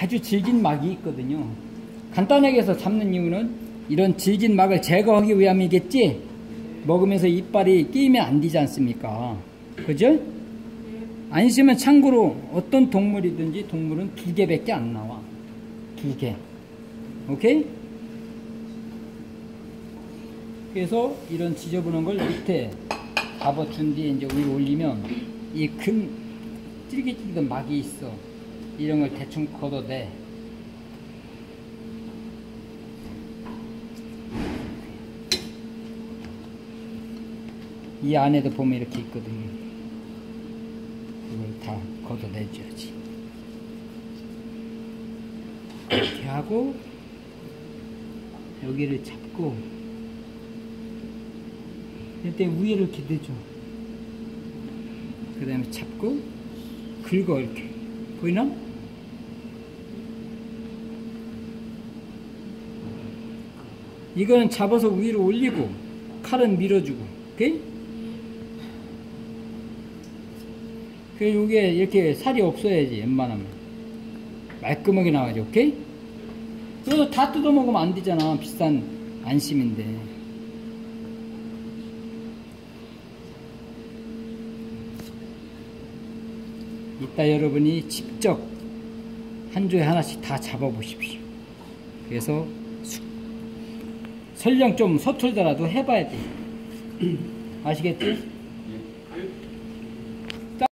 아주 질긴 막이 있거든요. 간단하게 해서 잡는 이유는 이런 질긴 막을 제거하기 위함이겠지? 먹으면서 이빨이 끼면 안 되지 않습니까? 그죠? 안 있으면 참고로 어떤 동물이든지 동물은 두 개밖에 안 나와. 두 개. 오케이? 그래서 이런 지저분한 걸 밑에 잡아준 뒤에 이제 위로 올리면 이 큰 찔깃찔깃한 막이 있어. 이런 걸 대충 걷어내. 이 안에도 보면 이렇게 있거든요. 이걸 다 걷어내줘야지. 이렇게 하고 여기를 잡고 이때 이렇게 내줘. 그 다음에 잡고 긁어 이렇게 보이나? 이거는 잡아서 위로 올리고 칼은 밀어주고 오케이? 그 이게 이렇게 살이 없어야지 웬만하면 말끔하게 나와야지 오케이? 그래서 다 뜯어먹으면 안 되잖아 비싼 안심인데 이따 여러분이 직접 한 조에 하나씩 다 잡아보십시오 그래서 수- 설령 좀 서툴더라도 해봐야 돼 아시겠지?